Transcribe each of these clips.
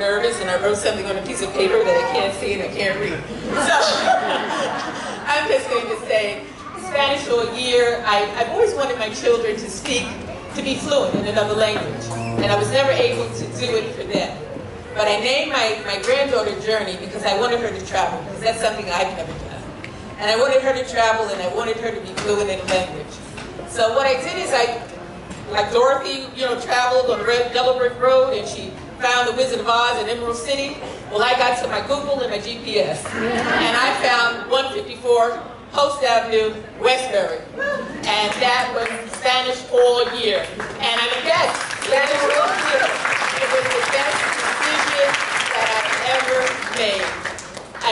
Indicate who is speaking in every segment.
Speaker 1: nervous and I wrote something on a piece of paper that I can't see and I can't read. So I'm just going to say Spanish for a year. I, I've always wanted my children to speak, to be fluent in another language. And I was never able to do it for them. But I named my, my granddaughter Journey because I wanted her to travel, because that's something I've never done. And I wanted her to travel and I wanted her to be fluent in a language. So what I did is I, like Dorothy, you know, traveled on red Yellow Brick Road and she found the Wizard of Oz in Emerald City. Well, I got to my Google and my GPS. And I found 154 Post Avenue, Westbury. And that was Spanish all year. And I yes, Spanish all year. It was the best decision that I ever made.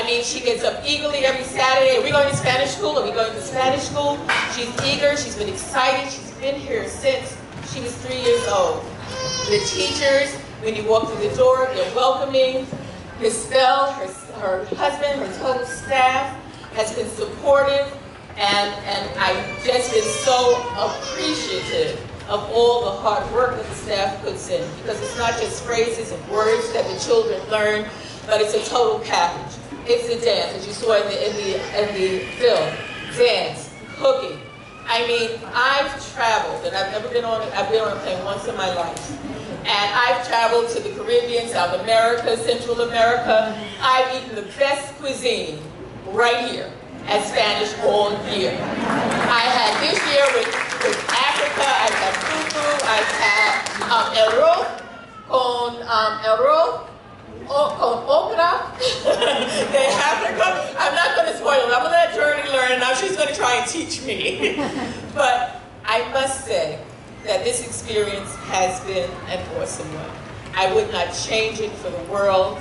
Speaker 1: Mean, she gets up eagerly every Saturday. Are we going to Spanish school? Are we going to Spanish school? She's eager. She's been excited. She's been here since she was three years old. The teachers, when you walk through the door, they're welcoming. Ms. Bell, her, her husband, her total staff has been supportive, and, and I've just been so appreciative of all the hard work that the staff puts in, because it's not just phrases and words that the children learn, but it's a total package. It's a dance, as you saw in the, in the, in the film, dance, cooking. I mean, I've traveled, and I've never been on, I've been on a plane once in my life. And I've traveled to the Caribbean, South America, Central America. I've eaten the best cuisine right here at Spanish all year. I had this year with, with Africa, I've had fufu, I've had um, el arroz con um, arroz oh, con okra. I'm not going to spoil it. I'm going to let Journey learn. Now she's going to try and teach me. but I must say that this experience has been an awesome one. I would not change it for the world.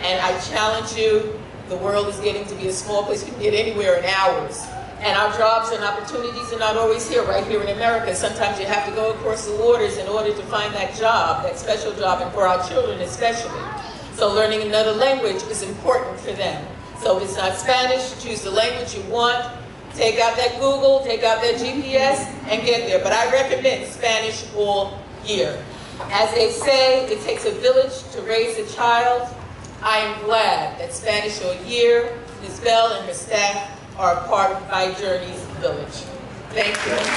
Speaker 1: And I challenge you the world is getting to be a small place. You can get anywhere in hours. And our jobs and opportunities are not always here, right here in America. Sometimes you have to go across the waters in order to find that job, that special job, and for our children especially. So learning another language is important for them. So if it's not Spanish, choose the language you want. Take out that Google, take out that GPS, and get there. But I recommend Spanish all year. As they say, it takes a village to raise a child. I am glad that Spanish All Year, Ms. Bell and her staff are a part of My Journeys Village. Thank you.